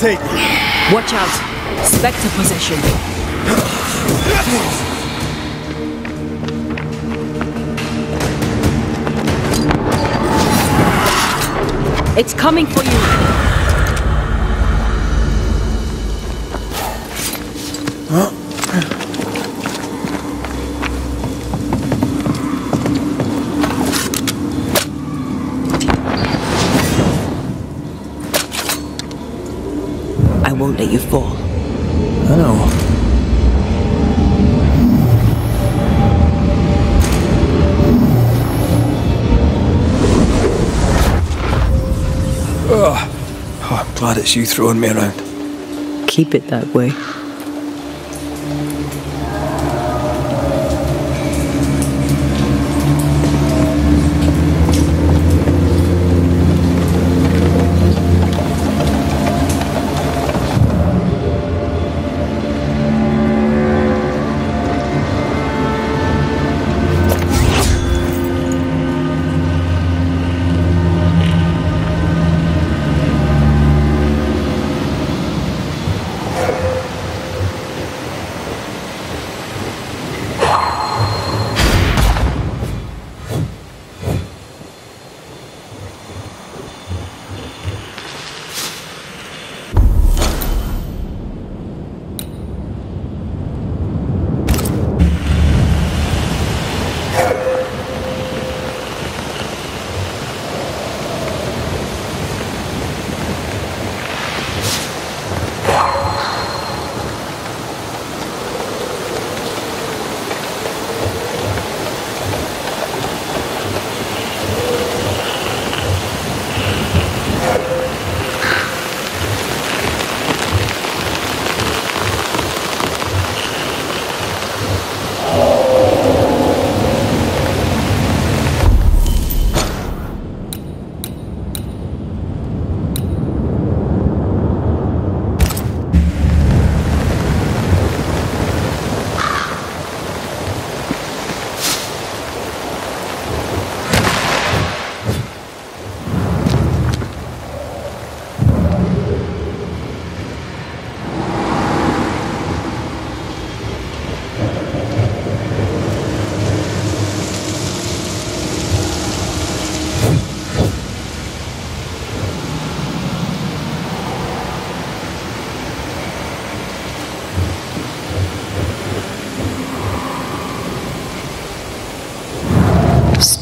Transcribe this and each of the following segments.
Take it. Watch out. Spectre possession. It's coming for you. It's you throwing me around. Keep it that way.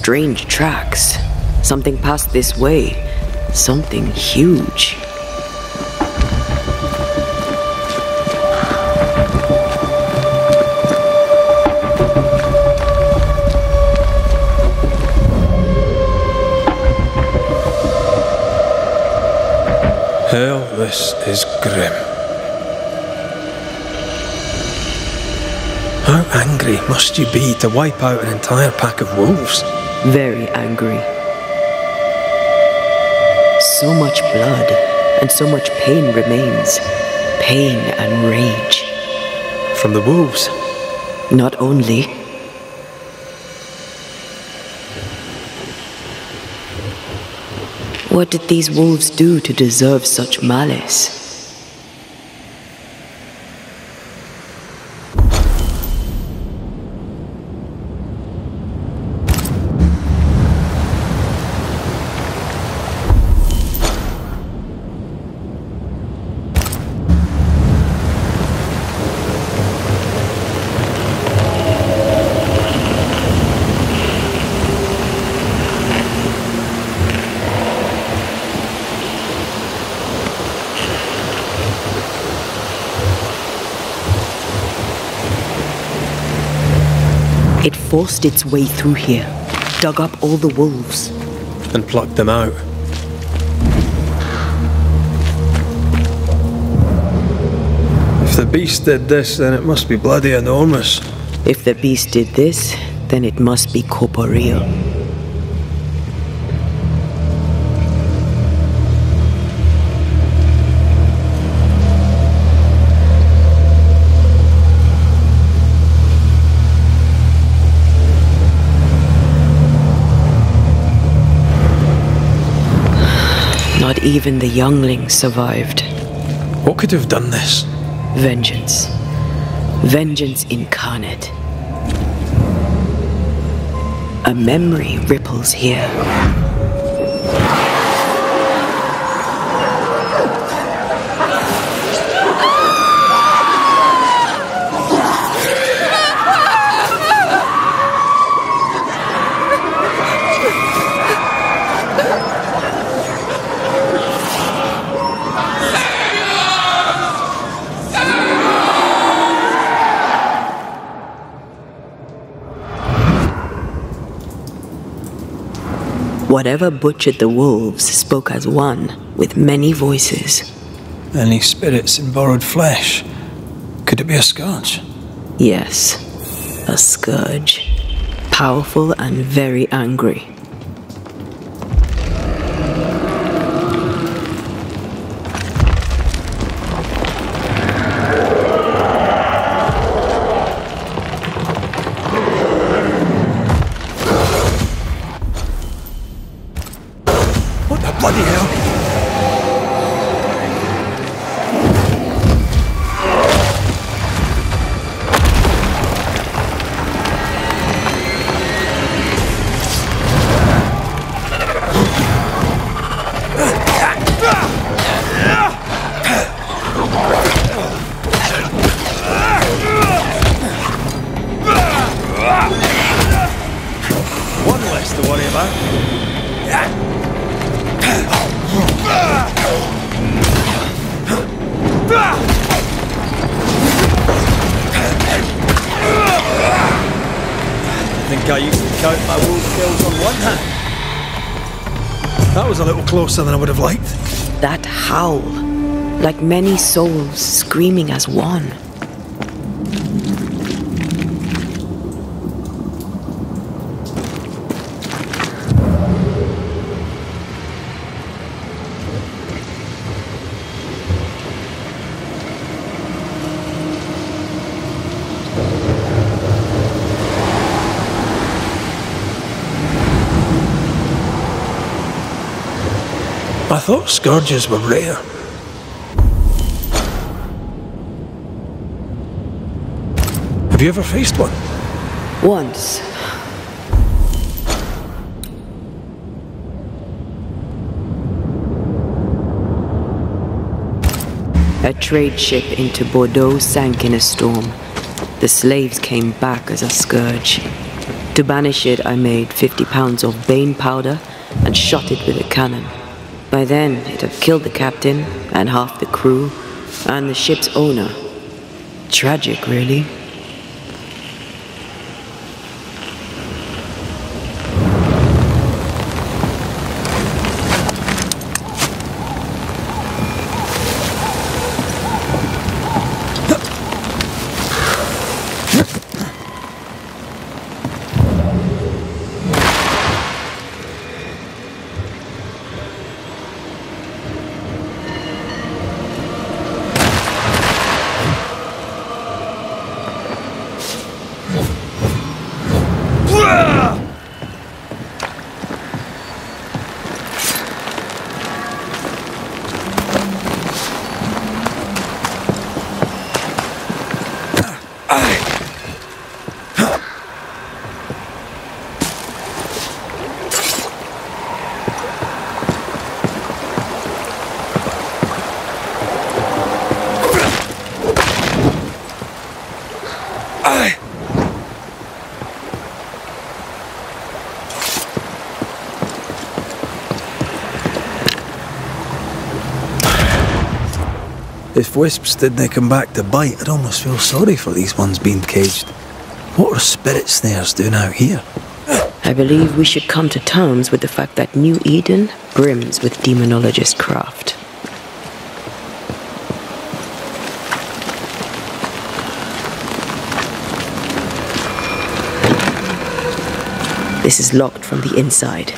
Strange tracks. Something passed this way. Something huge. Hell, this is grim. How angry must you be to wipe out an entire pack of wolves? Very angry. So much blood and so much pain remains. Pain and rage. From the wolves? Not only. What did these wolves do to deserve such malice? It forced its way through here, dug up all the wolves. And plucked them out. If the beast did this, then it must be bloody enormous. If the beast did this, then it must be corporeal. Not even the younglings survived. What could have done this? Vengeance. Vengeance incarnate. A memory ripples here. Whatever butchered the wolves spoke as one, with many voices. Any spirits in borrowed flesh? Could it be a scourge? Yes, a scourge. Powerful and very angry. Count my wolf kills on one hand. That was a little closer than I would have liked. That howl, like many souls screaming as one. Thought scourges were rare. Have you ever faced one? Once. A trade ship into Bordeaux sank in a storm. The slaves came back as a scourge. To banish it, I made 50 pounds of bane powder and shot it with a cannon. By then, it had killed the captain and half the crew and the ship's owner. Tragic, really. Wisps did they come back to bite, I'd almost feel sorry for these ones being caged. What are spirit snares doing out here? I believe we should come to terms with the fact that New Eden brims with demonologist craft. This is locked from the inside.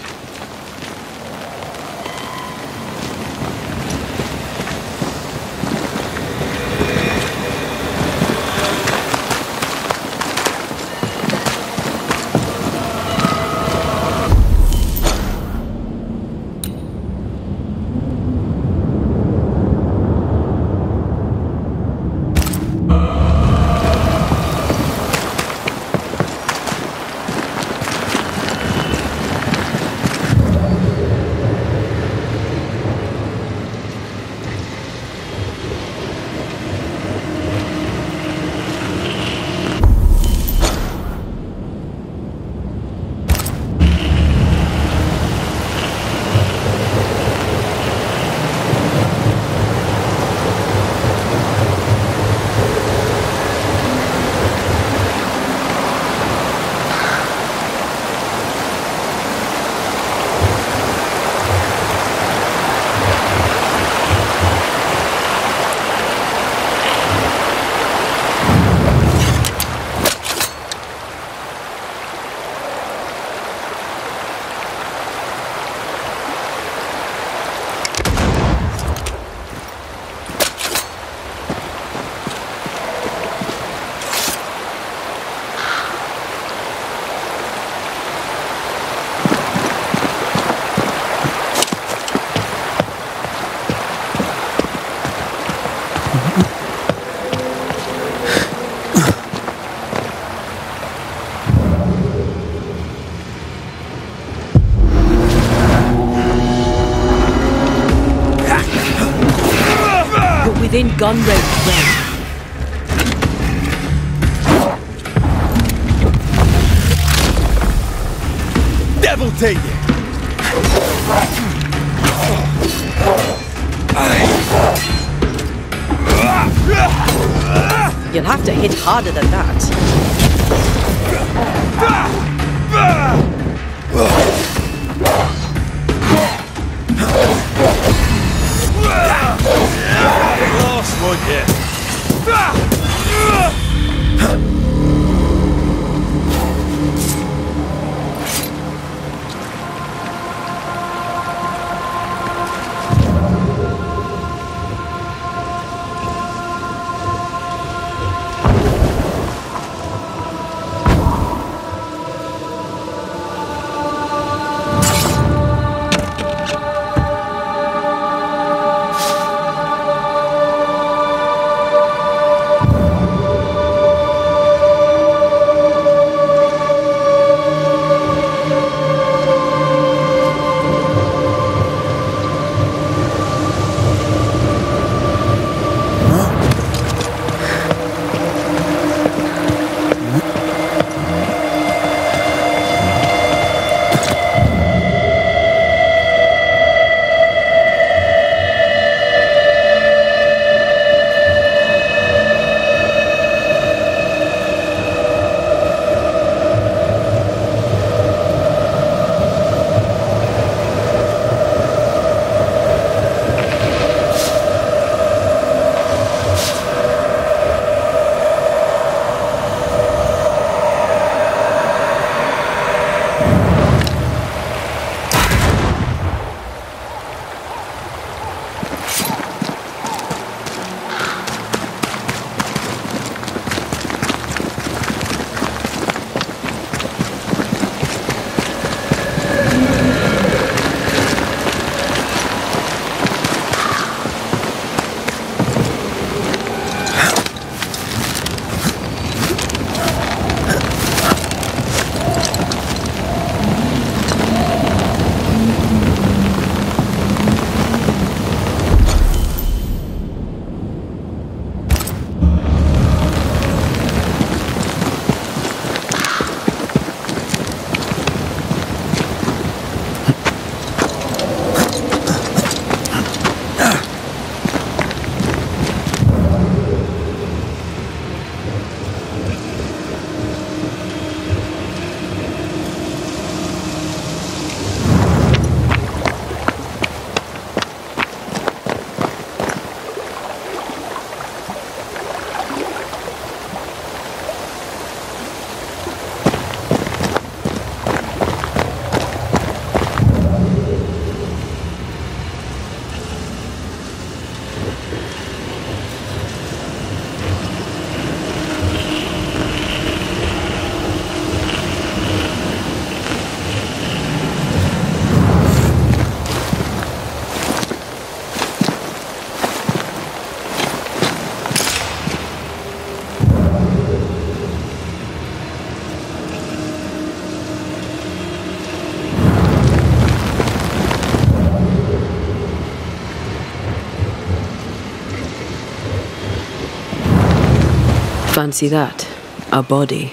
Fancy that. A body.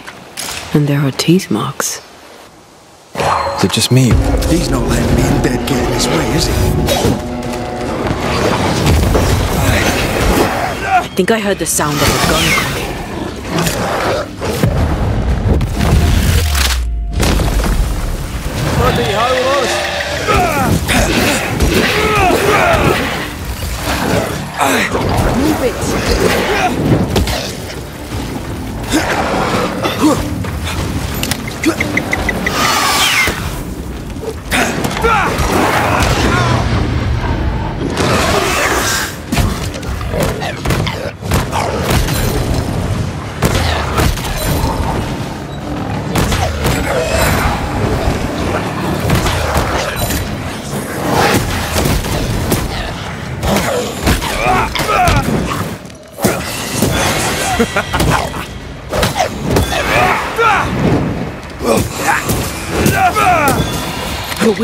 And there are teeth marks. Is it just me? He's not letting me in bed get in his way, is he? I think I heard the sound of a gun coming.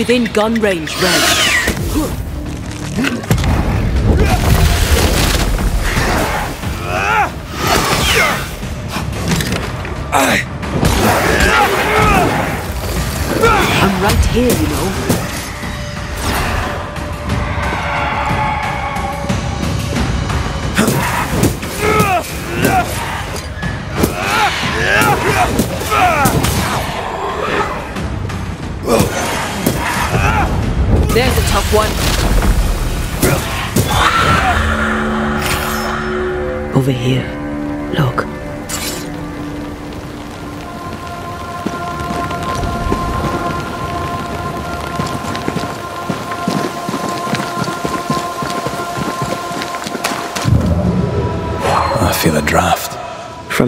Within gun range, Red. I'm right here, you know.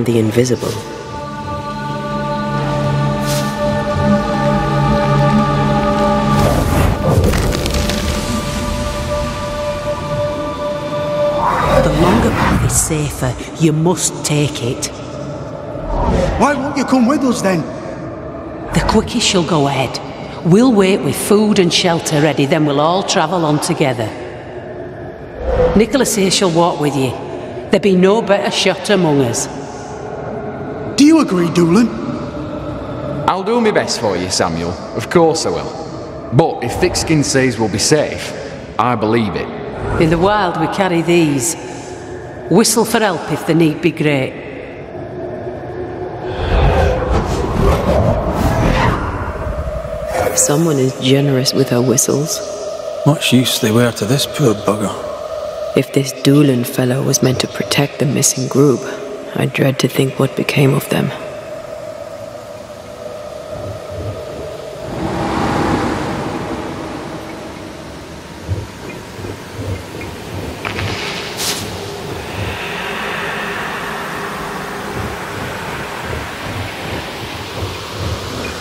The invisible. The longer path is safer. You must take it. Why won't you come with us then? The quickest she'll go ahead. We'll wait with food and shelter ready, then we'll all travel on together. Nicholas here shall walk with you. There be no better shot among us. Do you agree, Doolin? I'll do my best for you, Samuel. Of course I will. But if Thickskin says we'll be safe, I believe it. In the wild, we carry these. Whistle for help if the need be great. Someone is generous with her whistles. Much use they were to this poor bugger. If this Doolin fellow was meant to protect the missing group, I dread to think what became of them.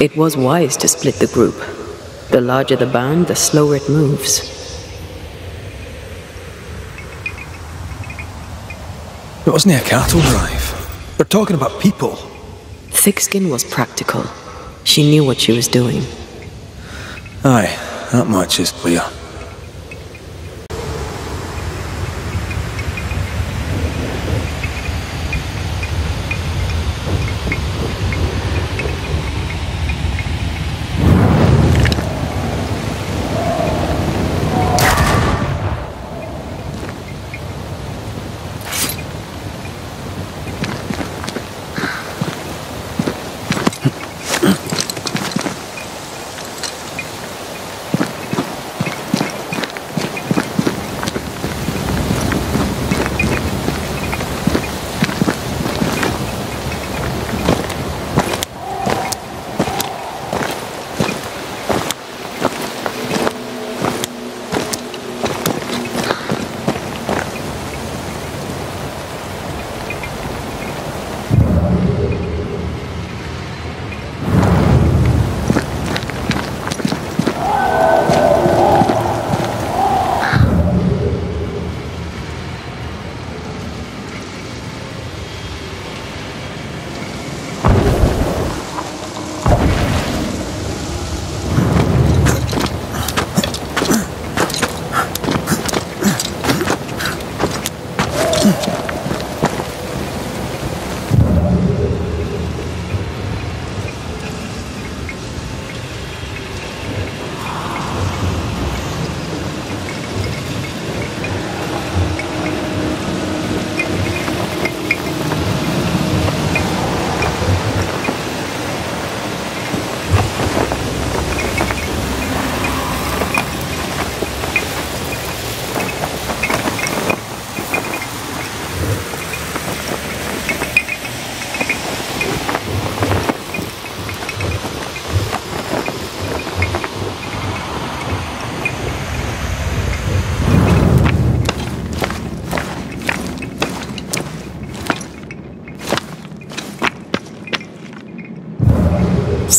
It was wise to split the group. The larger the band, the slower it moves. It wasn't a cattle drive. We're talking about people. Thickskin was practical. She knew what she was doing. Aye, that much is clear.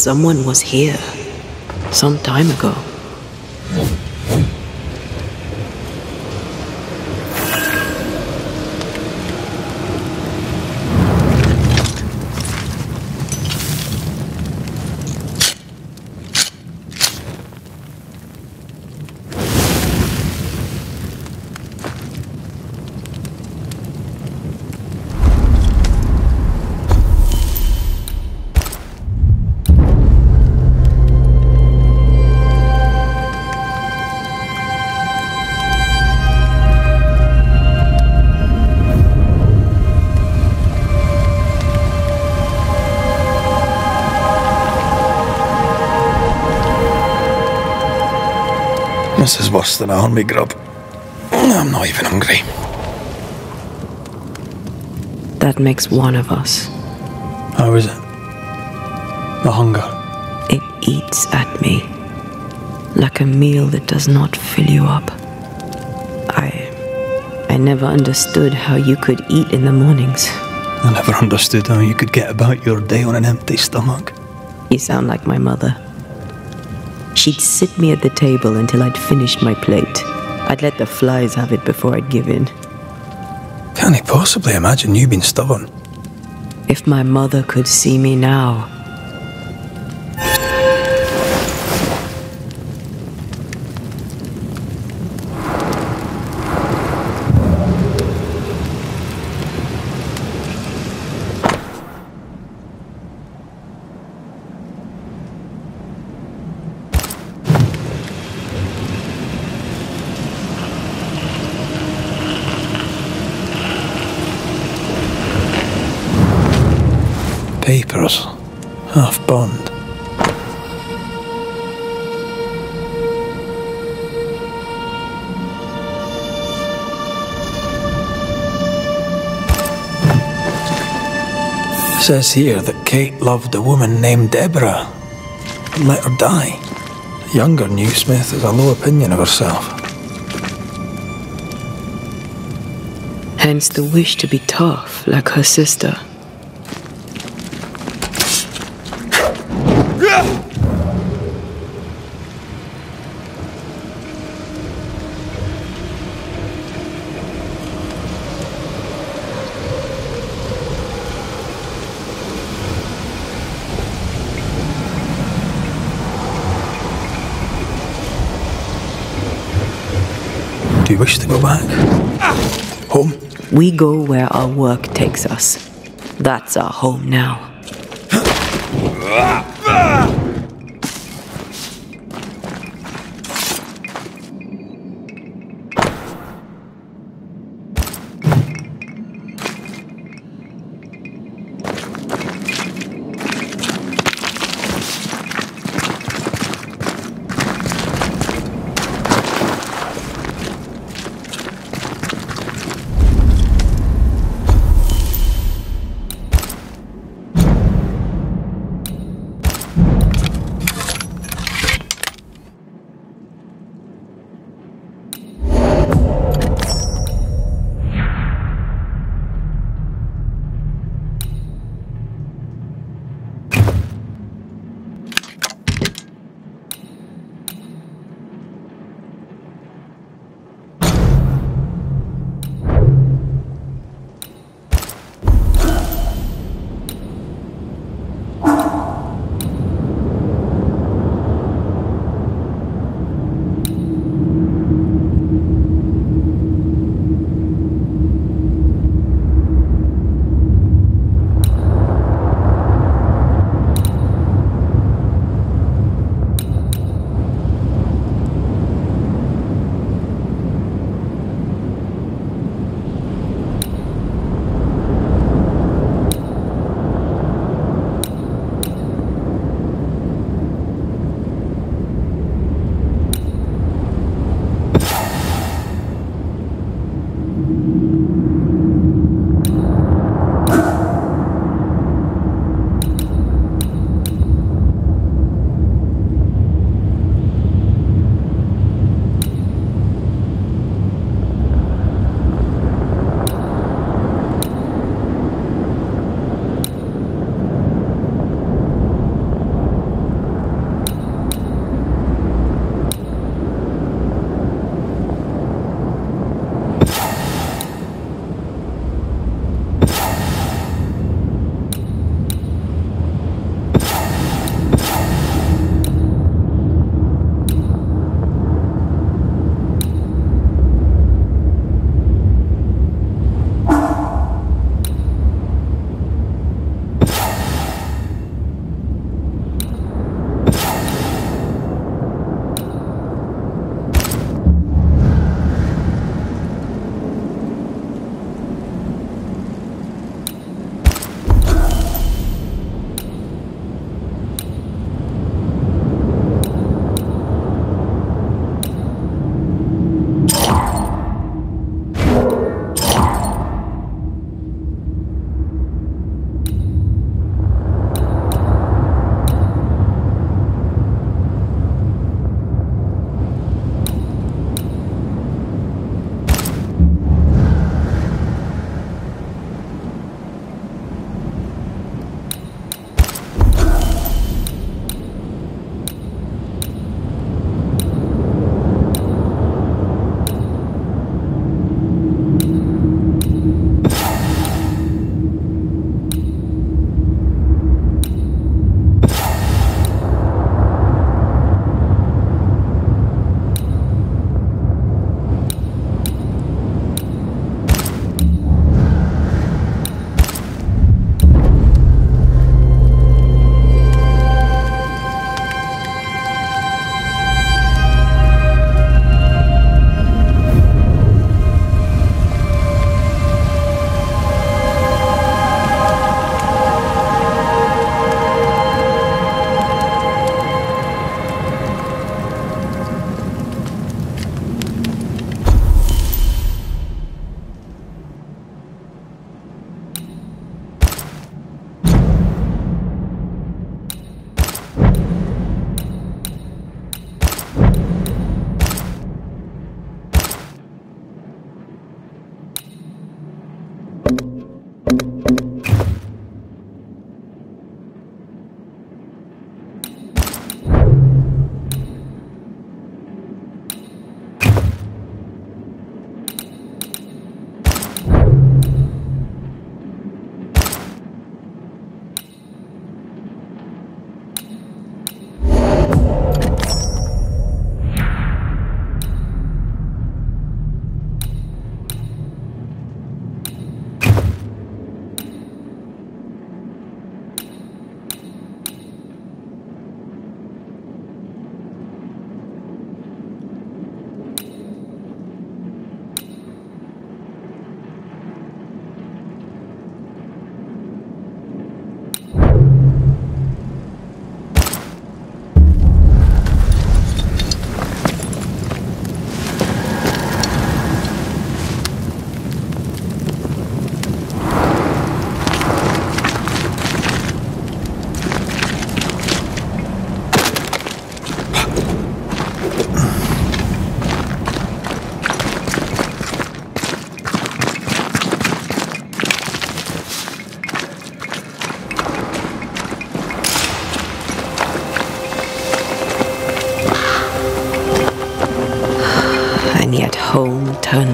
Someone was here. Some time ago. Worse than a army grub. I'm not even hungry. That makes one of us. How is it? The hunger. It eats at me. Like a meal that does not fill you up. I. I never understood how you could eat in the mornings. I never understood how you could get about your day on an empty stomach. You sound like my mother. She'd sit me at the table until I'd finished my plate. I'd let the flies have it before I'd give in. Can't he possibly imagine you being stubborn? If my mother could see me now. Papers. Half. It says here that Kate loved a woman named Deborah and let her die. The younger Newsmith has a low opinion of herself. Hence the wish to be tough, like her sister. Do you wish to go back? Home? We go where our work takes us. That's our home now.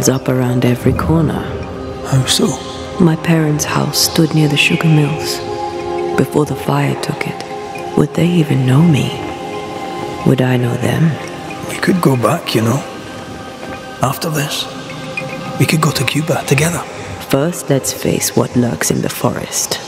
Turns up around every corner. How so? My parents' house stood near the sugar mills. Before the fire took it, would they even know me? Would I know them? We could go back, you know. After this, we could go to Cuba together. First, let's face what lurks in the forest.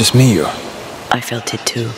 Just me or? I felt it too.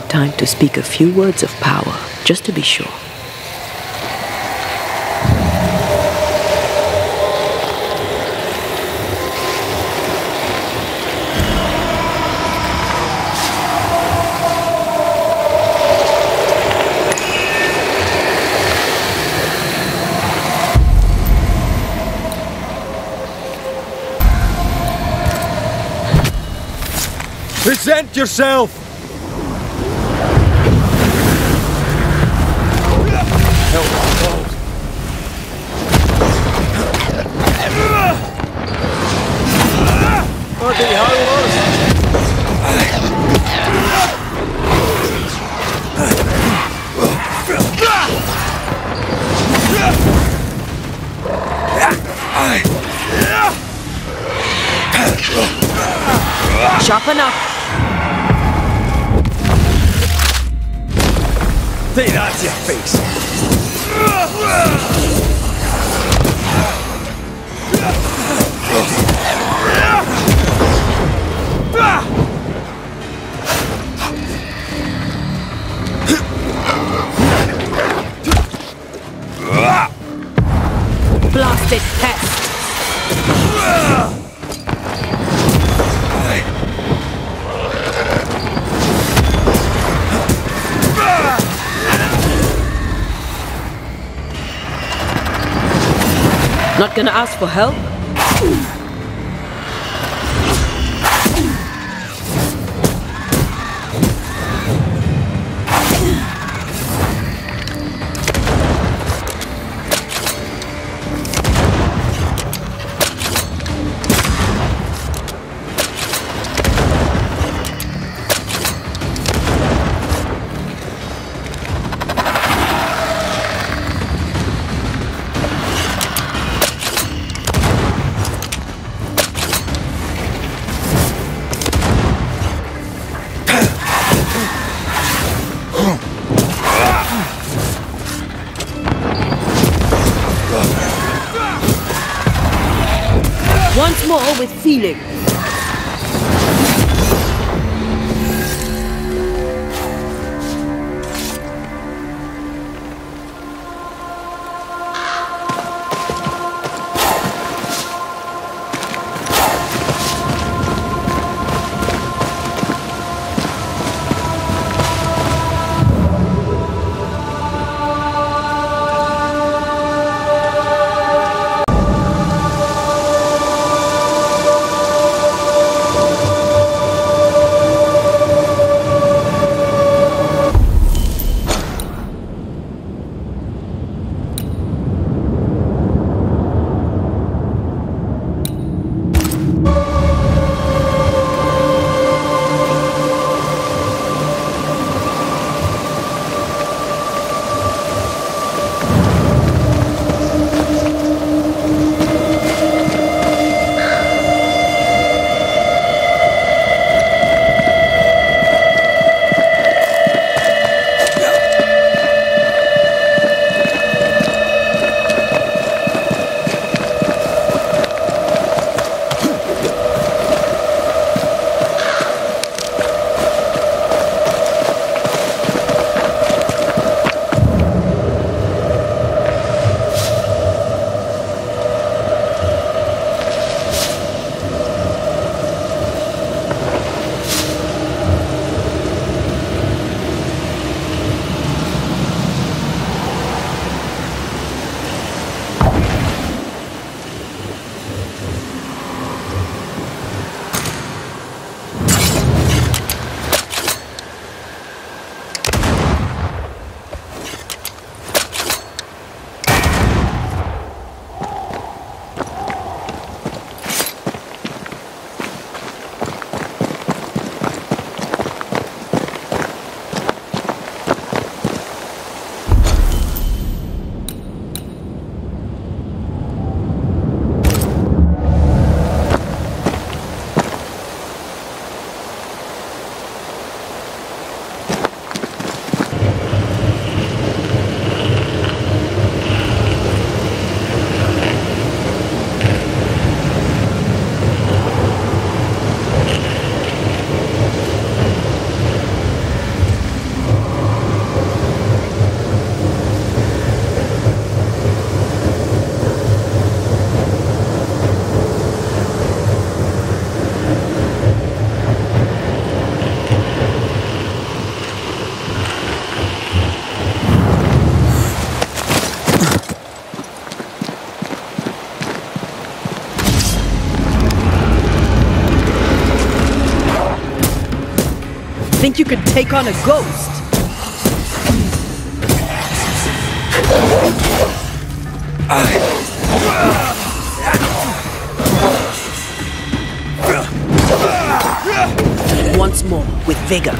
Good time to speak a few words of power, just to be sure. Present yourself! Gonna ask for help? Take on a ghost? Once more, with vigor.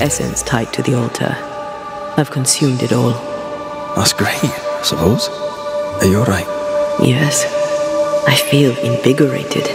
Essence tied to the altar. I've consumed it all. That's great, I suppose. Are you alright? Yes. I feel invigorated.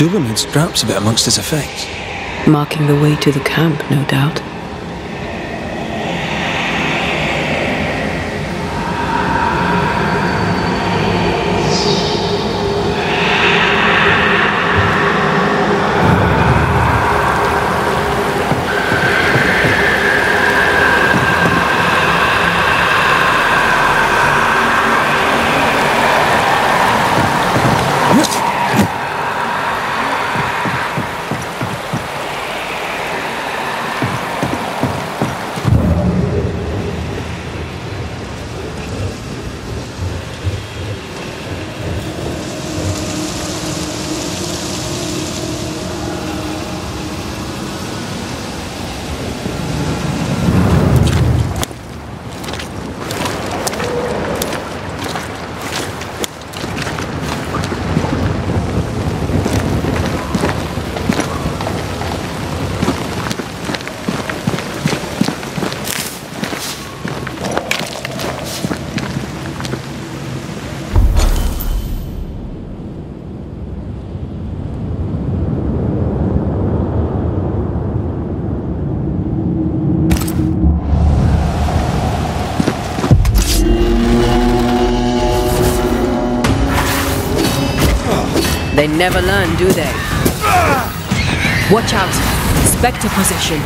Doolan had scraps of it amongst his effects. Marking the way to the camp, no doubt. They never learn, do they? Watch out! Spectre position.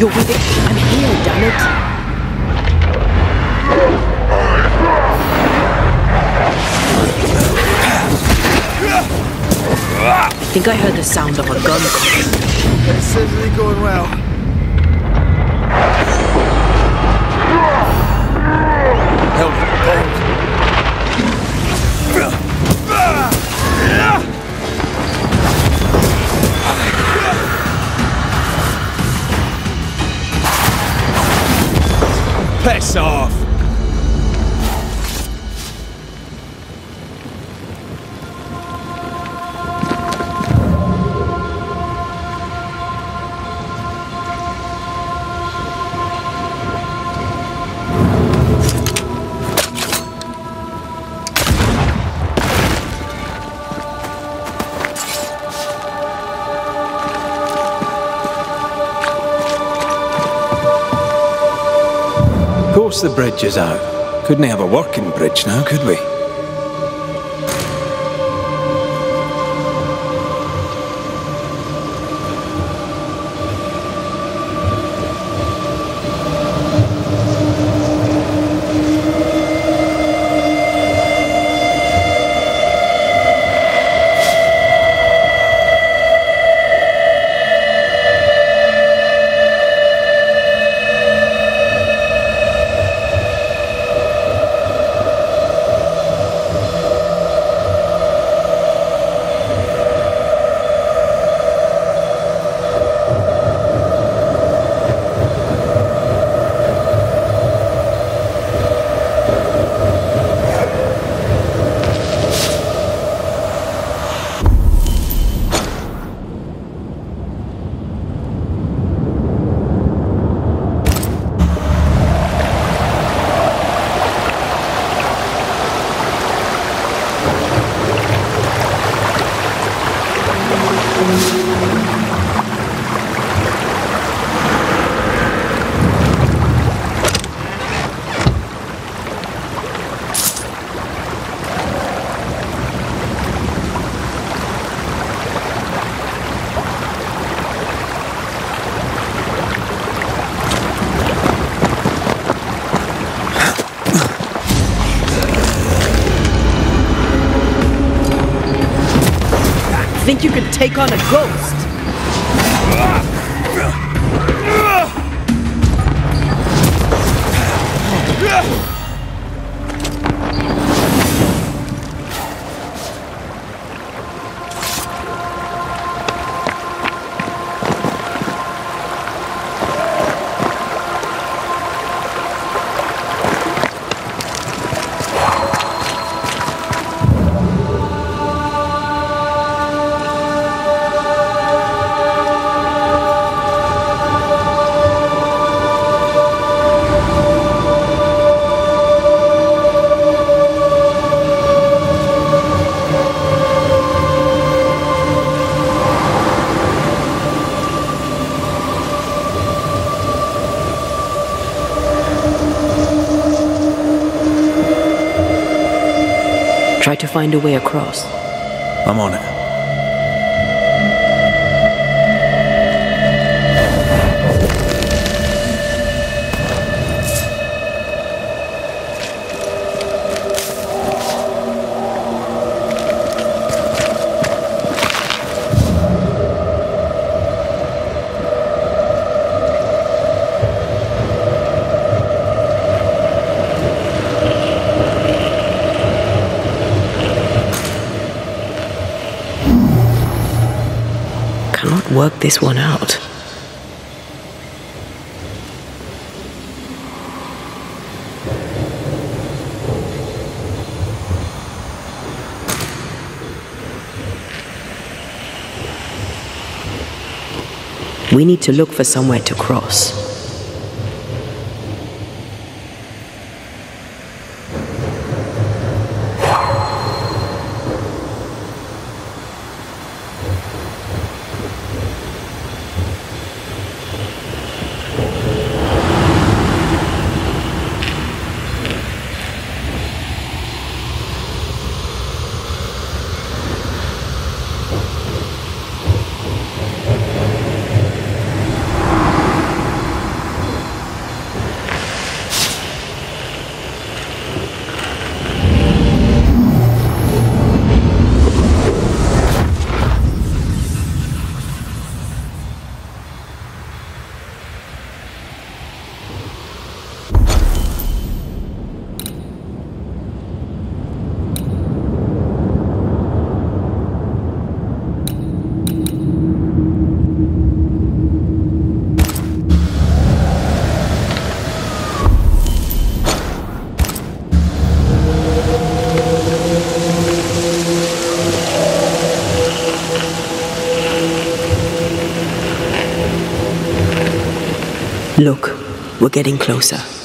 You're with it. I'm here, damn it. I think I heard the sound of a gun. This isn't going well. Piss off! The bridge is out. Couldn't have a working bridge now, could we? Think you can take on a ghost? Find a way across. This one out. We need to look for somewhere to cross. We're getting closer.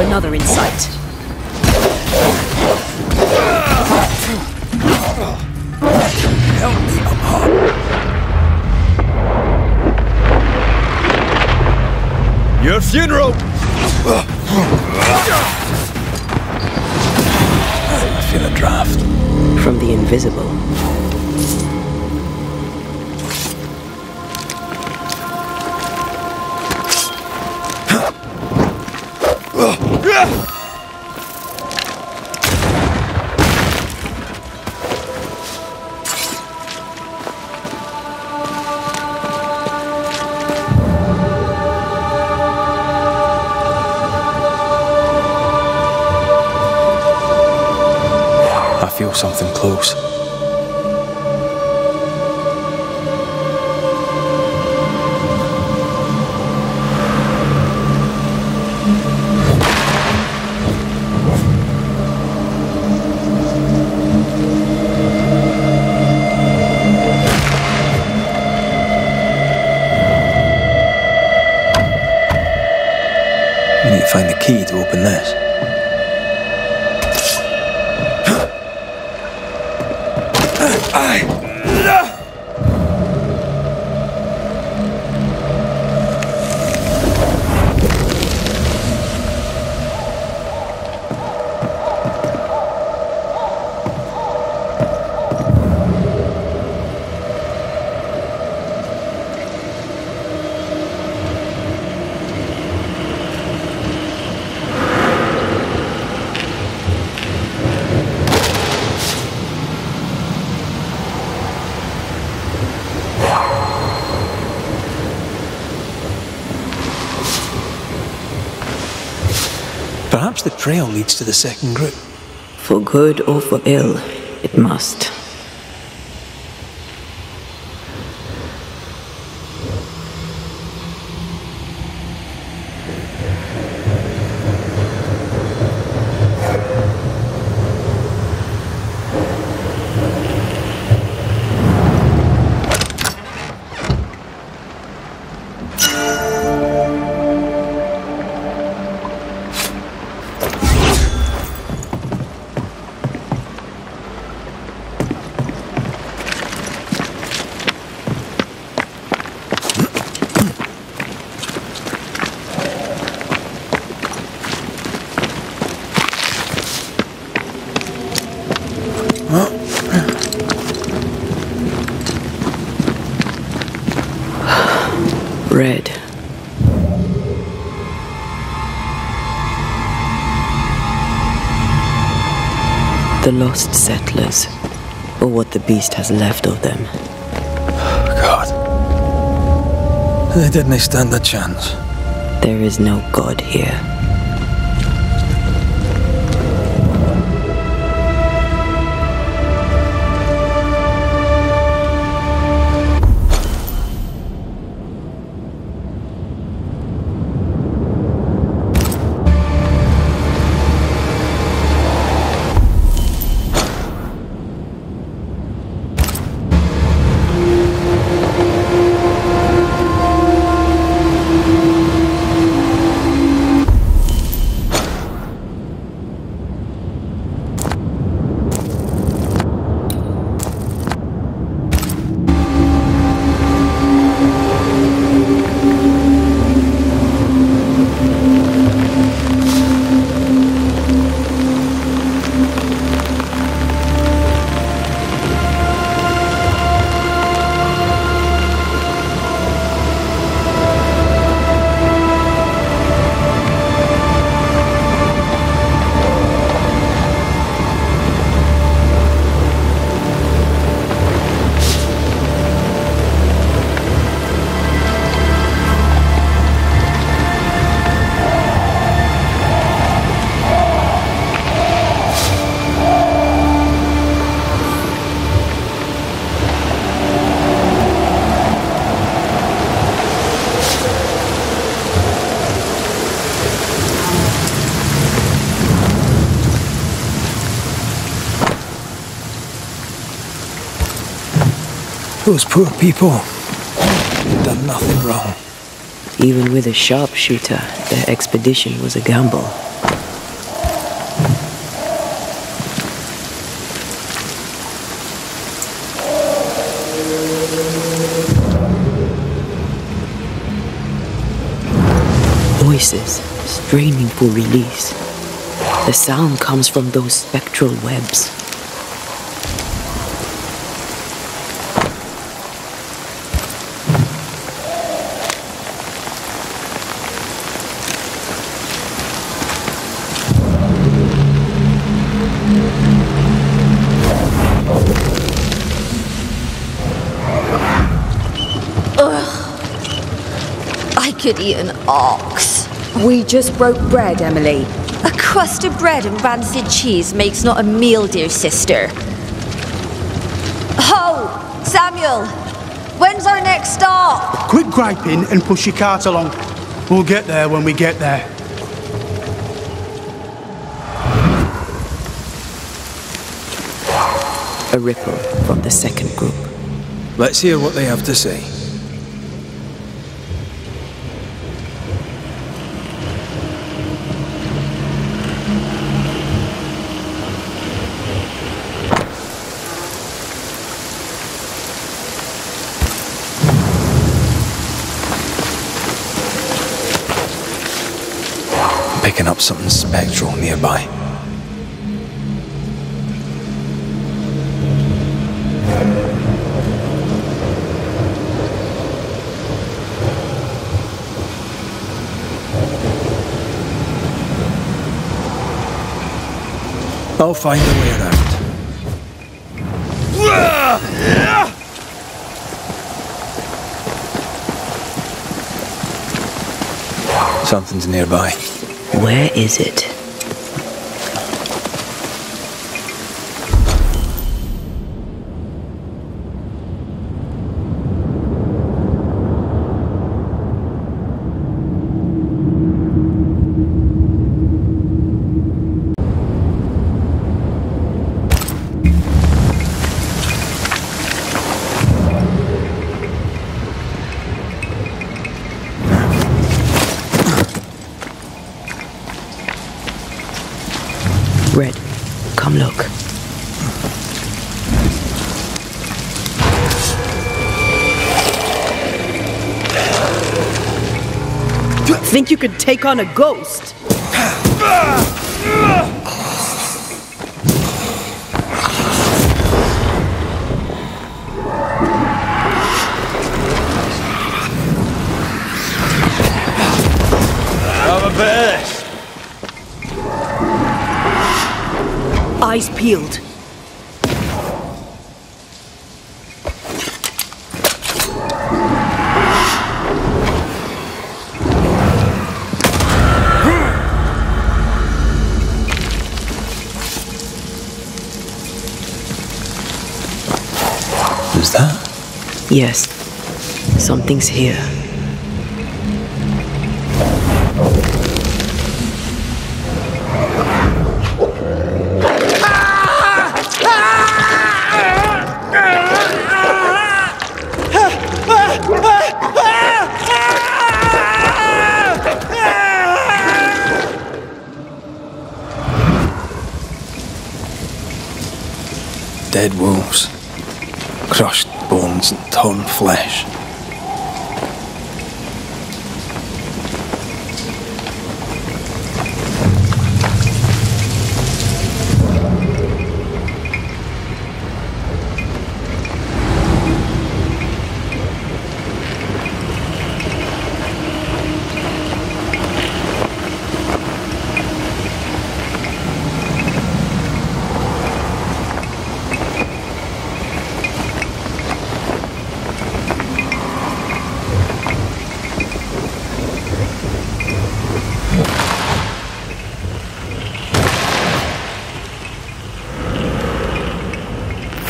Another insight. Your something close. We need to find the key to open this. Leads to the second group. For good or for ill, it must. The lost settlers, or what the beast has left of them. Oh, God. They didn't stand a chance. There is no God here. Those poor people had done nothing wrong. Even with a sharpshooter, their expedition was a gamble. Voices straining for release. The sound comes from those spectral webs. I could eat an ox. We just broke bread, Emily. A crust of bread and rancid cheese makes not a meal, dear sister. Ho! Samuel! When's our next stop? Quit griping and push your cart along. We'll get there when we get there. A ripple from the second group. Let's hear what they have to say. Picking up something spectral nearby. I'll find a way around. Something's nearby. Where is it? Take on a ghost? Have a bit. Eyes peeled. Yes, something's here. Dead wolves. Torn flesh.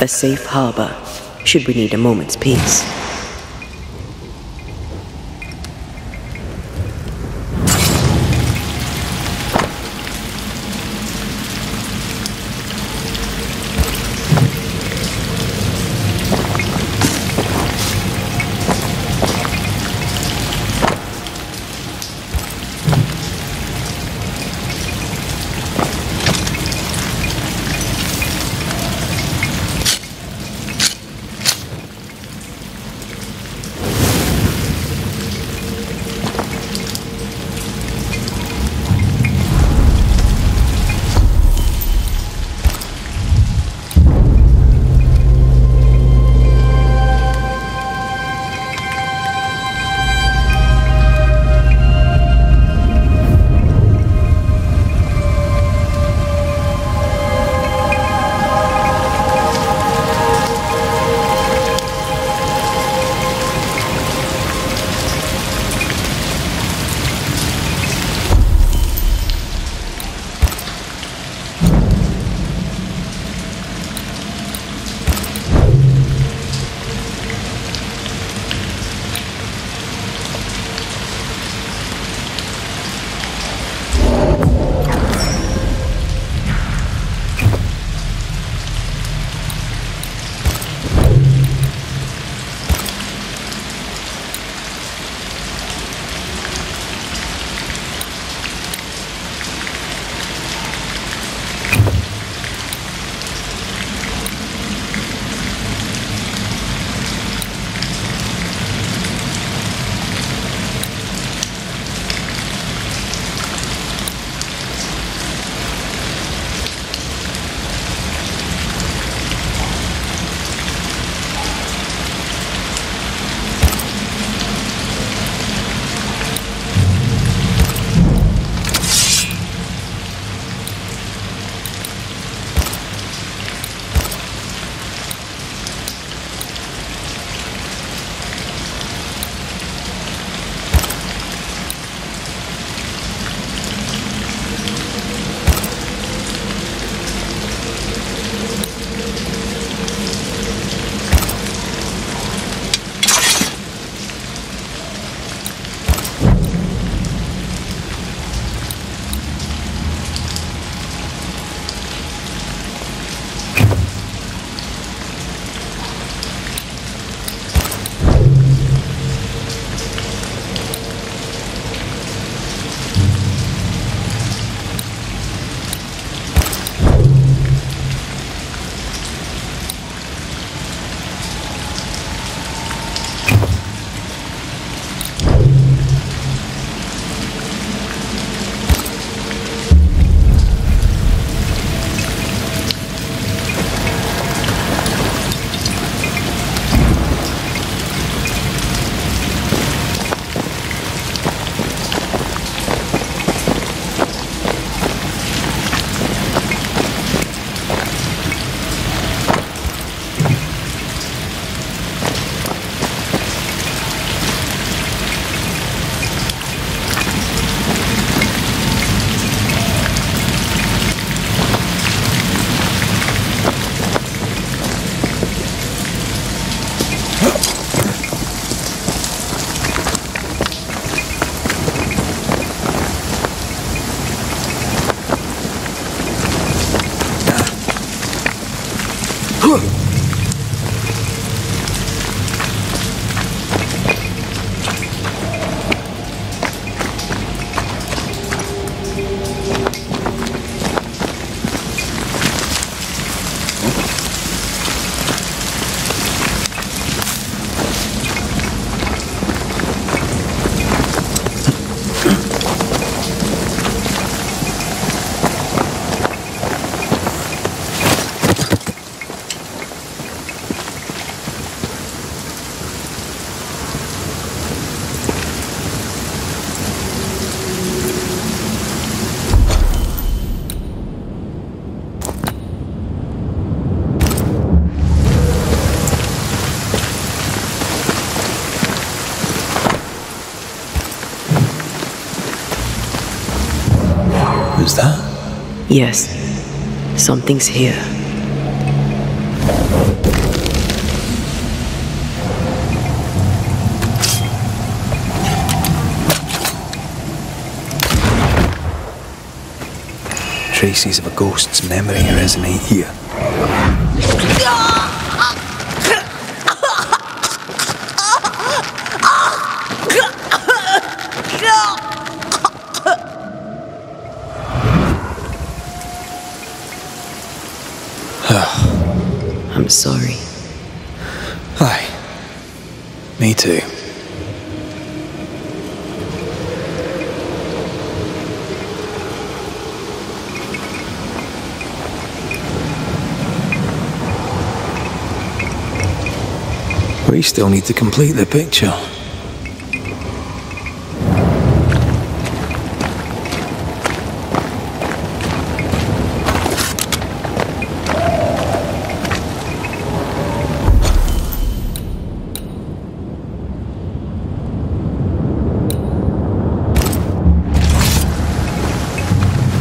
A safe harbor, should we need a moment's peace. Yes, something's here. Traces of a ghost's memory resonate here. I'm sorry. Aye. Me too. We still need to complete the picture.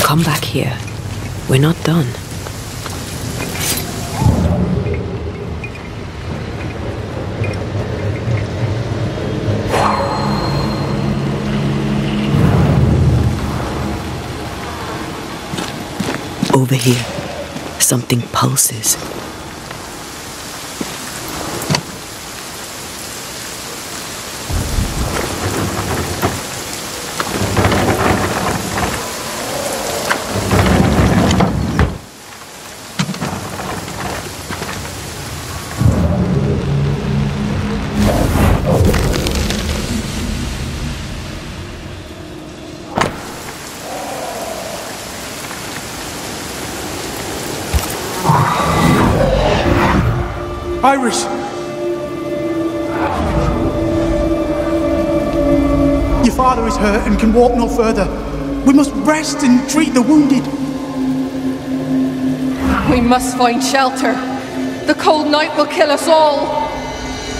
Come back here. We're not done. Over here, something pulses. Iris! Your father is hurt and can walk no further. We must rest and treat the wounded. We must find shelter. The cold night will kill us all.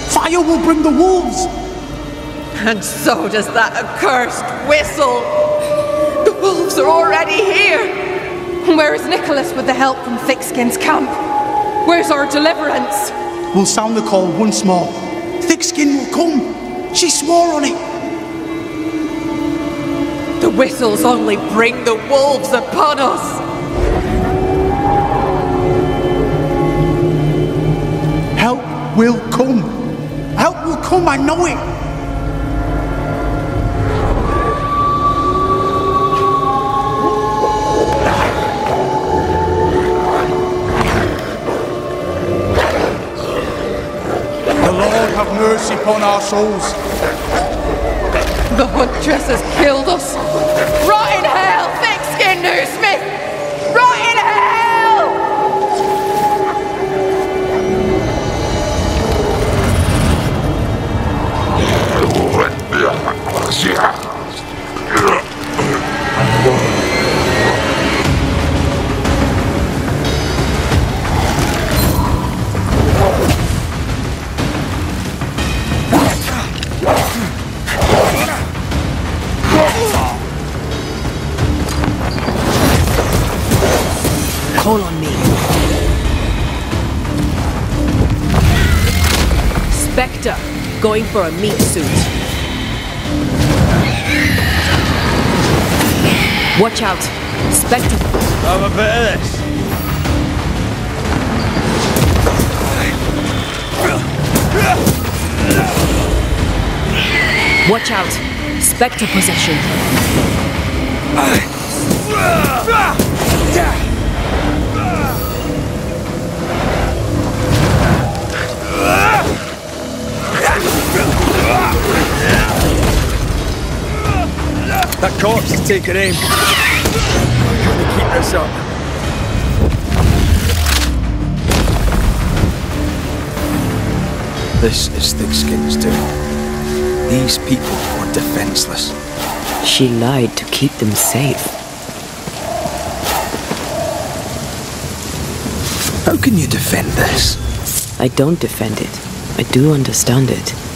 Fire will bring the wolves. And so does that accursed whistle. The wolves are already here. Where is Nicholas with the help from Thickskin's camp? Where's our deliverance? We'll sound the call once more. Thickskin will come. She swore on it. The whistles only bring the wolves upon us. Help will come. Help will come, I know it. Upon our souls. The huntress has killed us. Call on me. Spectre, going for a meat suit. Watch out. Spectre. Have a bit of this. Watch out. Spectre possession. That corpse is taking aim. Can we keep this up? This is Thickskin's doing. These people are defenseless. She lied to keep them safe. How can you defend this? I don't defend it. I do understand it.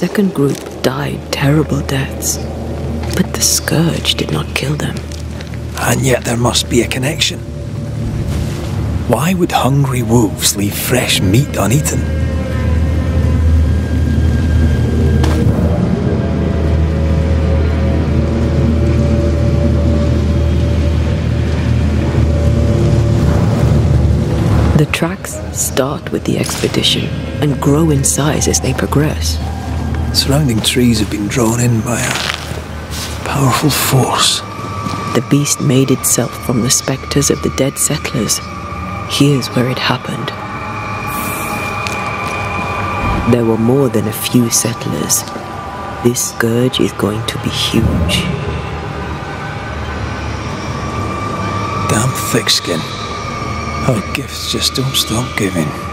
Second group died terrible deaths, but the scourge did not kill them. And yet there must be a connection. Why would hungry wolves leave fresh meat uneaten? The tracks start with the expedition and grow in size as they progress. Surrounding trees have been drawn in by a powerful force. The beast made itself from the spectres of the dead settlers. Here's where it happened. There were more than a few settlers. This scourge is going to be huge. Damn Thickskin. Our gifts just don't stop giving.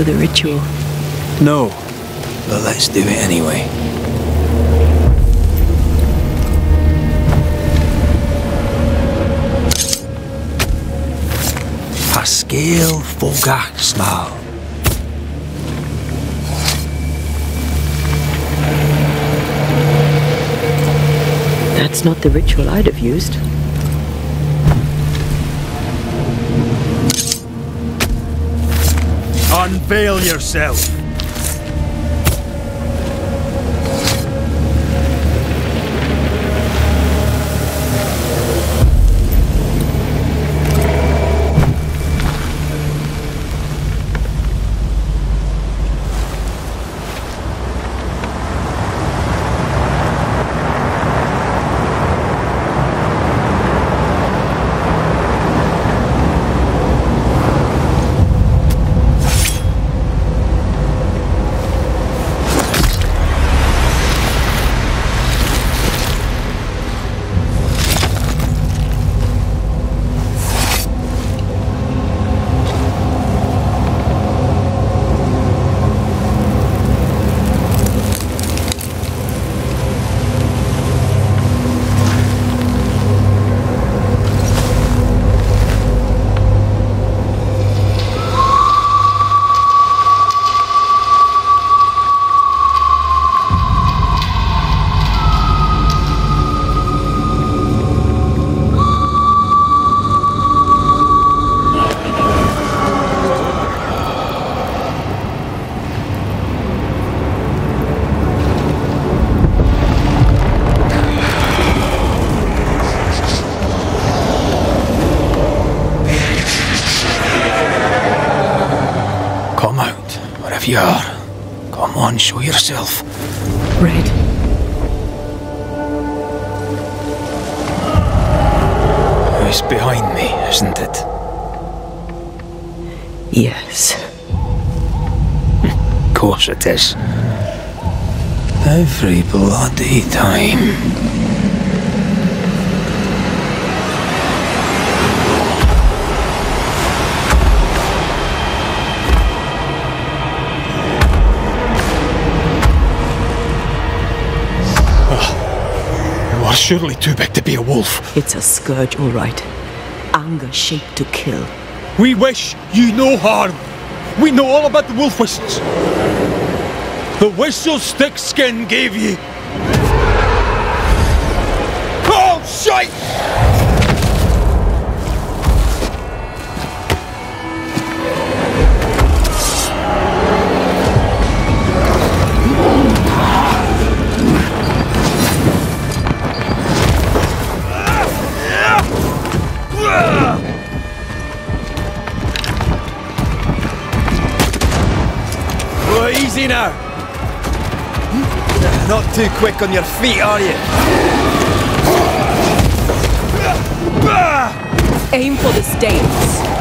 For the ritual? No, but let's do it anyway. Pascal Fogach Smal. That's not the ritual I'd have used. Unveil yourself. Surely too big to be a wolf. It's a scourge, all right. Anger shaped to kill. We wish you no harm. We know all about the wolf whistles. The whistles Thickskin gave you. Easy now. Not too quick on your feet, are you? Aim for the stains.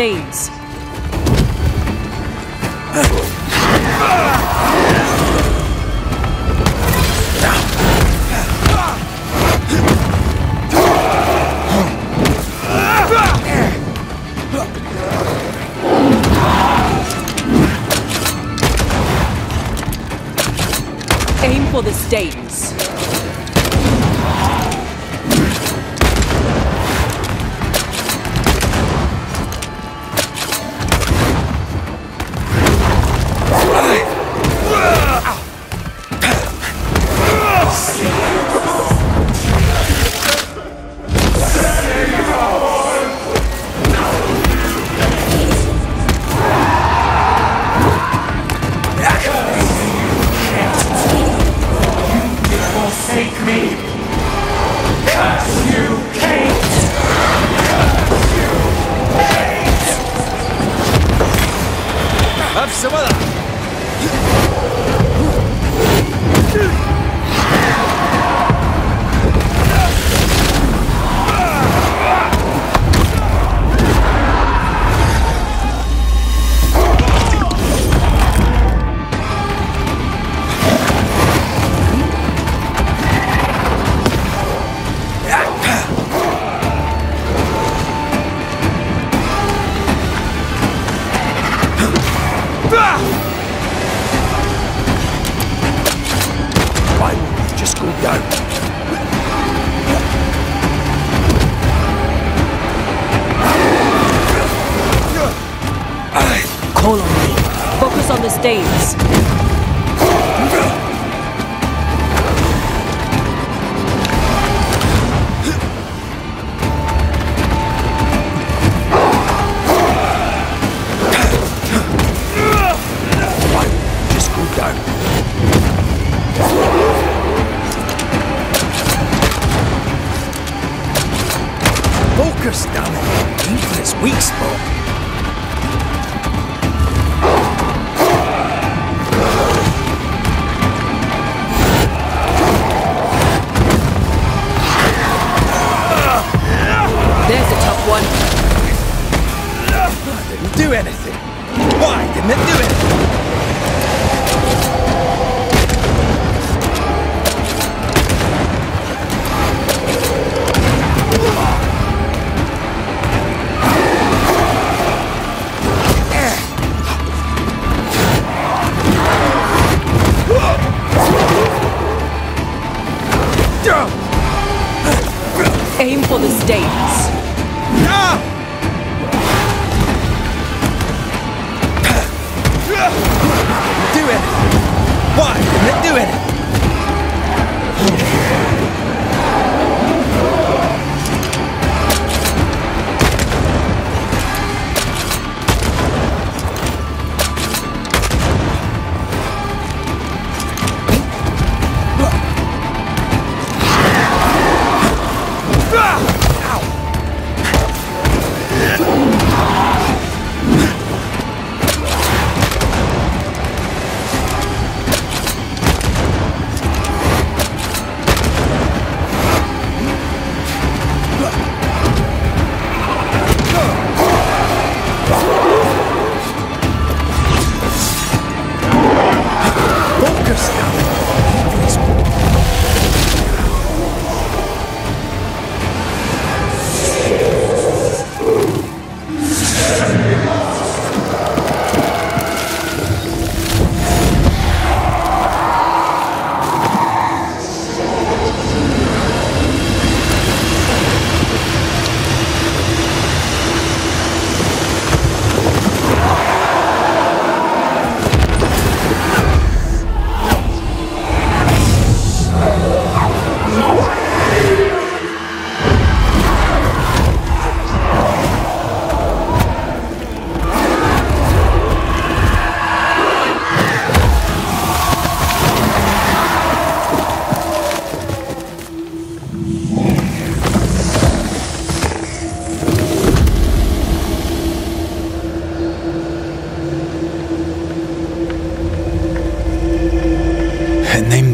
days. Why would you just go down? Call on me. Focus on the stains.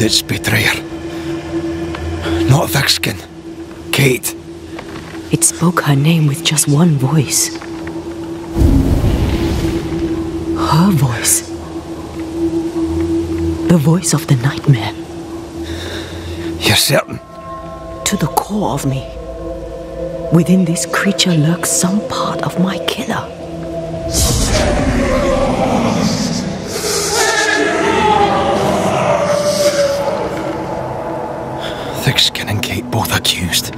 its betrayer. Not Thickskin. Kate. It spoke her name with just one voice. Her voice. The voice of the nightmare. You're certain? To the core of me. Within this creature lurks some part of my killer. Thickskin and Kate both accused.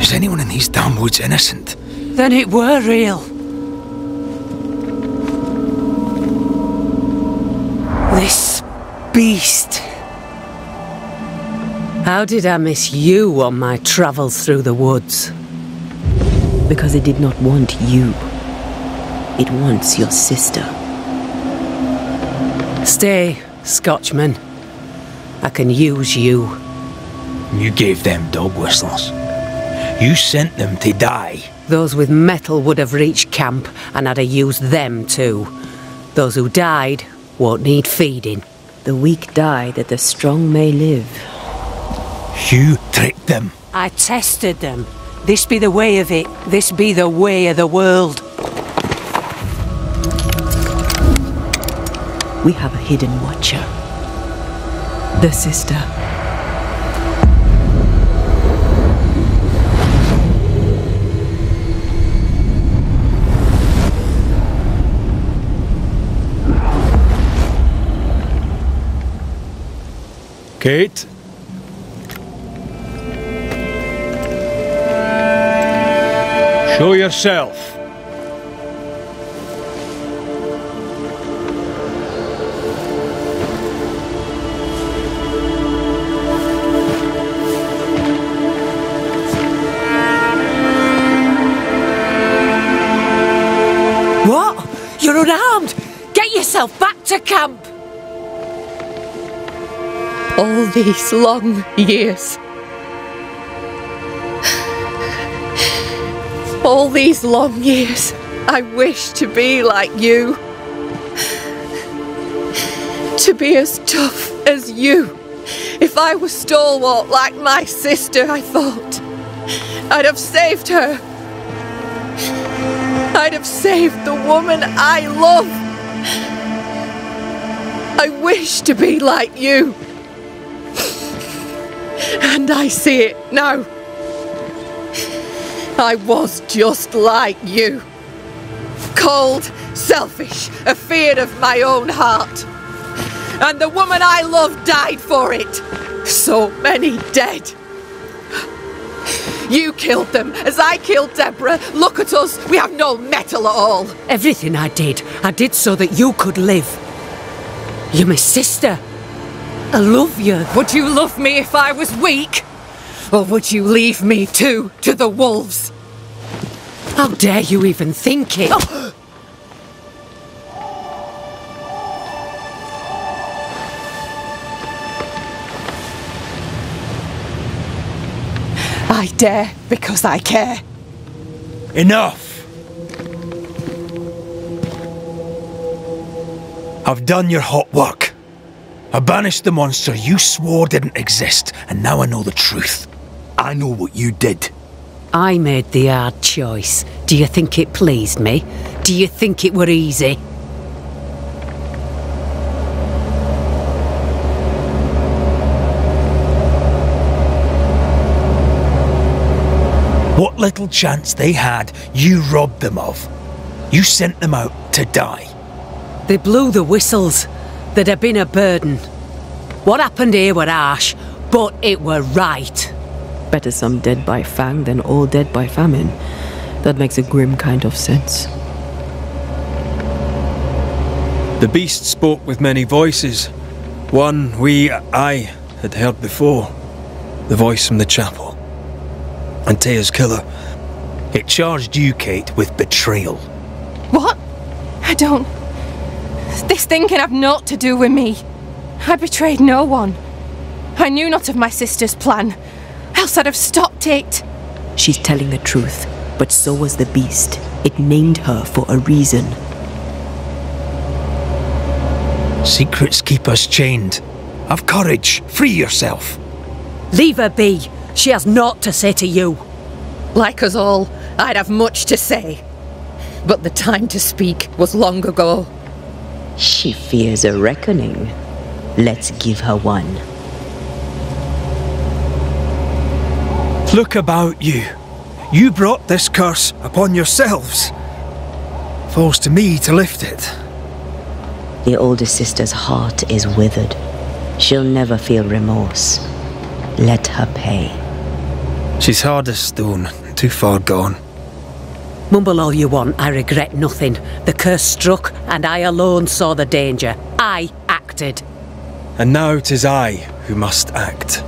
Is anyone in these damn woods innocent? Then it were real. This beast. How did I miss you on my travels through the woods? Because it did not want you. It wants your sister. Stay, Scotchman. I can use you. You gave them dog whistles. You sent them to die. Those with metal would have reached camp, and I'd have used them too. Those who died won't need feeding. The weak die that the strong may live. You tricked them. I tested them. This be the way of it. This be the way of the world. We have a hidden watcher. The sister. Kate? Show yourself. What? You're unarmed! Get yourself back to camp! All these long years. All these long years, I wish to be like you. To be as tough as you. If I was stalwart like my sister, I thought, I'd have saved her. I'd have saved the woman I love. I wish to be like you. And I see it now. I was just like you. Cold, selfish, afeard of my own heart. And the woman I loved died for it. So many dead. You killed them, as I killed Deborah. Look at us, we have no metal at all. Everything I did, I did so that you could live. You're my sister. I love you. Would you love me if I was weak? Or would you leave me too to the wolves? How dare you even think it? I dare because I care. Enough! I've done your hot work. I banished the monster you swore didn't exist, and now I know the truth. I know what you did. I made the hard choice. Do you think it pleased me? Do you think it were easy? What little chance they had, you robbed them of. You sent them out to die. They blew the whistles. There'd have been a burden. What happened here were harsh, but it were right. Better some dead by fang than all dead by famine. That makes a grim kind of sense. The beast spoke with many voices. One we, I, had heard before. The voice from the chapel. Antea's killer. It charged you, Kate, with betrayal. What? I don't. This thing can have naught to do with me. I betrayed no one. I knew not of my sister's plan, else I'd have stopped it. She's telling the truth, but so was the beast. It named her for a reason. Secrets keep us chained. Have courage. Free yourself. Leave her be. She has naught to say to you. Like us all, I'd have much to say. but the time to speak was long ago. She fears a reckoning. Let's give her one. Look about you. You brought this curse upon yourselves. Falls to me to lift it. The older sister's heart is withered. She'll never feel remorse. Let her pay. She's hard as stone, too far gone. Mumble all you want, I regret nothing. The curse struck, and I alone saw the danger. I acted. And now 'tis I who must act.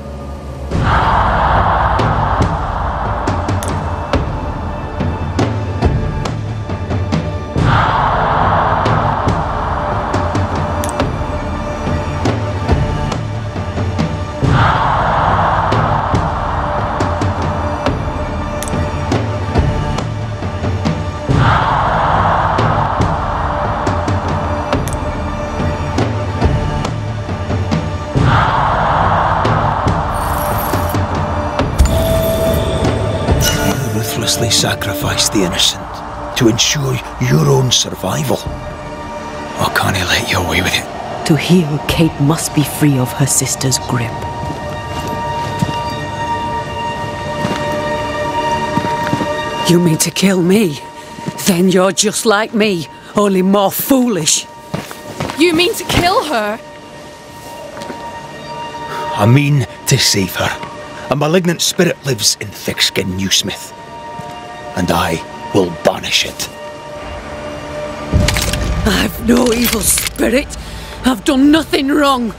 The innocent to ensure your own survival. Or can't he let you away with it? To heal, Kate must be free of her sister's grip. You mean to kill me? Then you're just like me, only more foolish. You mean to kill her? I mean to save her. A malignant spirit lives in thick-skinned Newsmith. And I will banish it. I've no evil spirit. I've done nothing wrong.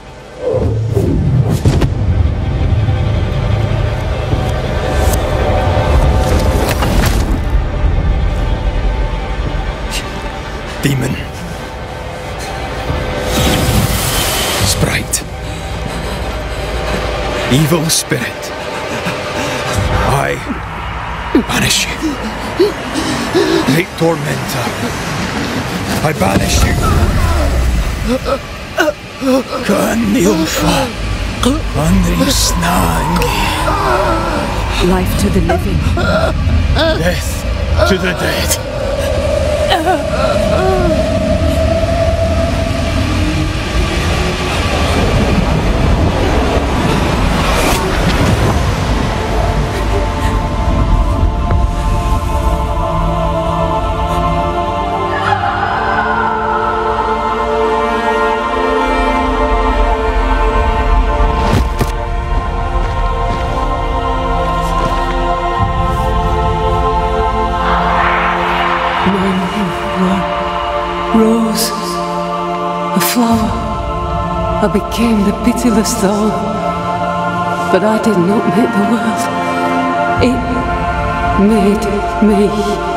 Demon. Sprite. Evil spirit. I banish you. Great tormentor. I banish you. Kanilfa. Andrisnangi. Life to the living. Death to the dead. A flower. I became the pitiless thorn. But I did not make the world. It made me.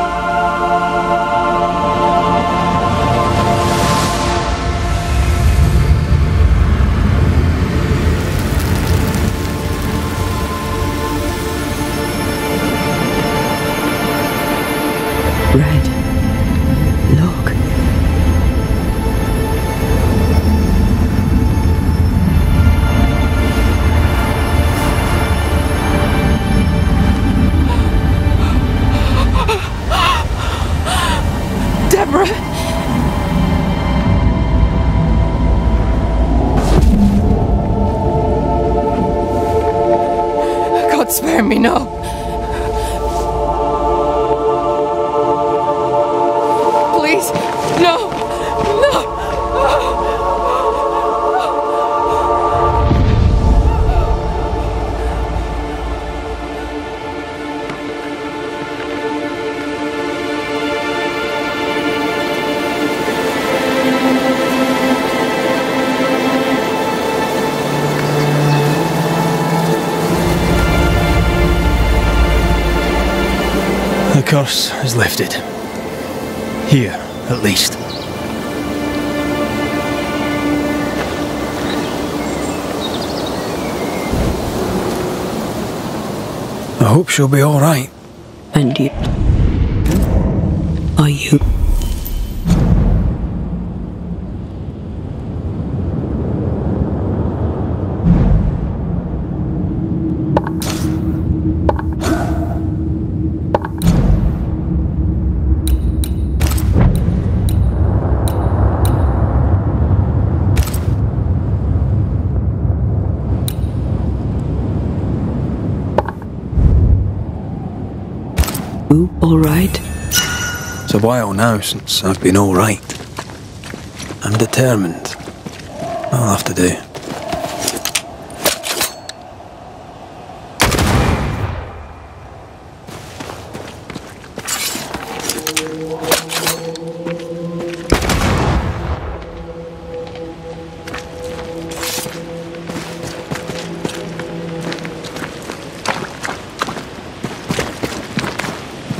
Curse is lifted. Here, at least. I hope she'll be alright. And you. It's a while now since I've been alright. I'm determined. I'll have to do.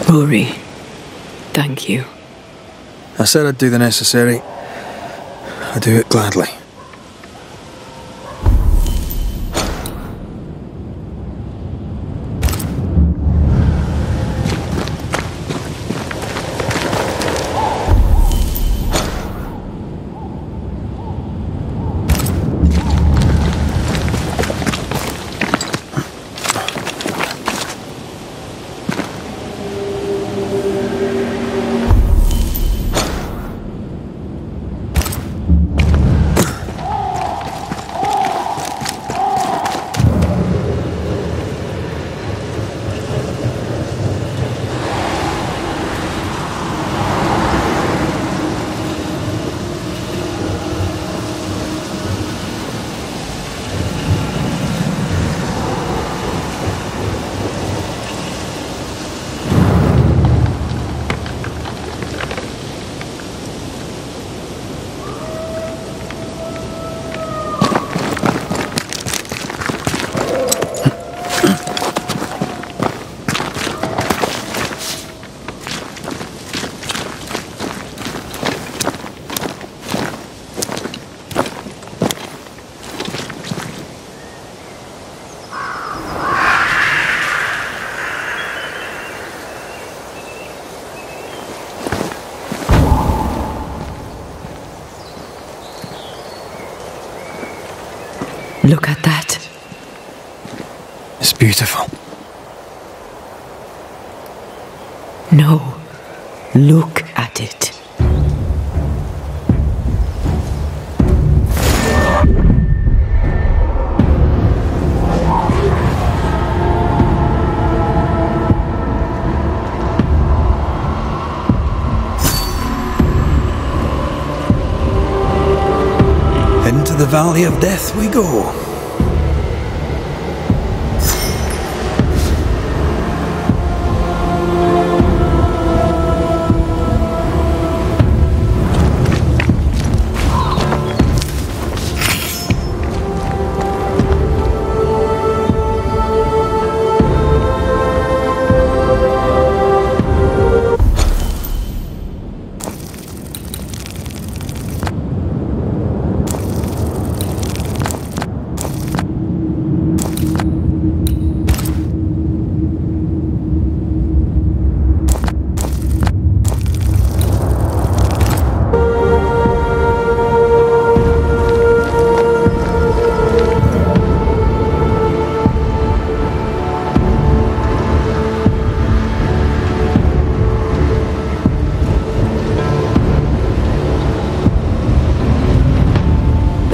Rory, thank you. I said I'd do the necessary. I do it gladly.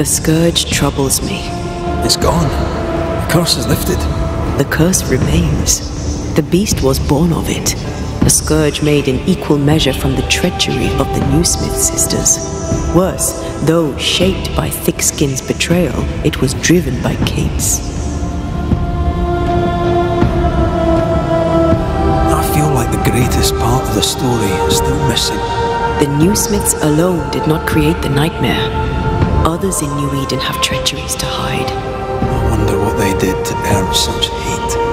Scourge troubles me. It's gone. The curse is lifted. The curse remains. The beast was born of it. A scourge made in equal measure from the treachery of the Newsmith sisters. Worse, though shaped by Thickskin's betrayal, it was driven by Kate's. I feel like the greatest part of the story is still missing. The Newsmiths alone did not create the nightmare. Others in New Eden have treacheries to hide. I wonder what they did to earn such hate.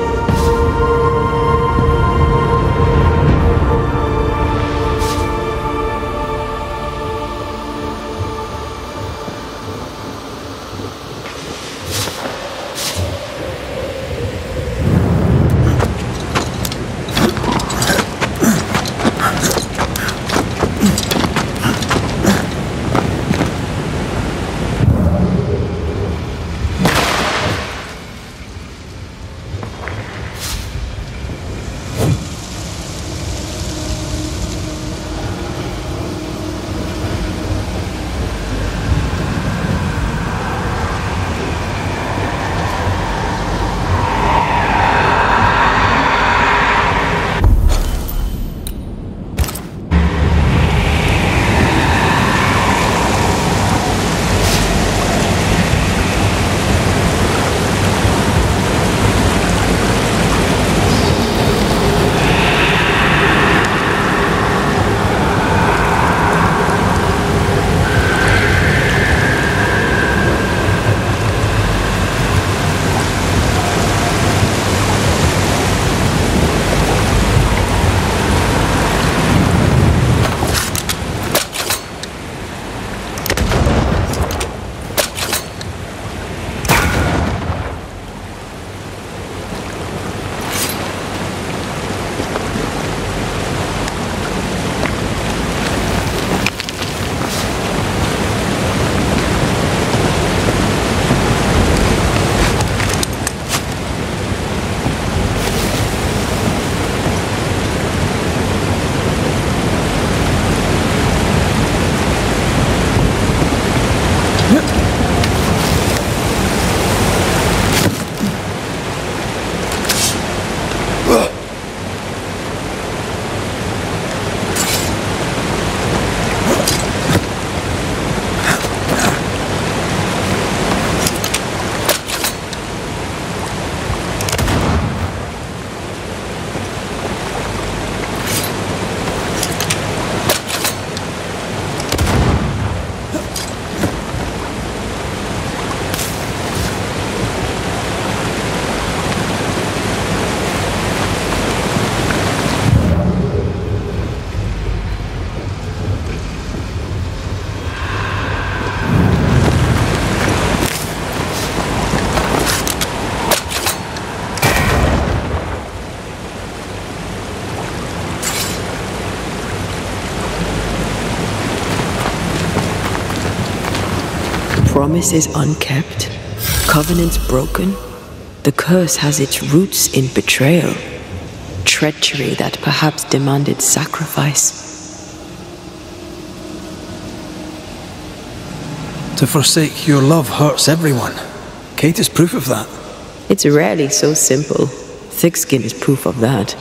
Promises unkept, covenants broken. The curse has its roots in betrayal, treachery that perhaps demanded sacrifice. To forsake your love hurts everyone. Kate is proof of that. It's rarely so simple. Thickskin is proof of that.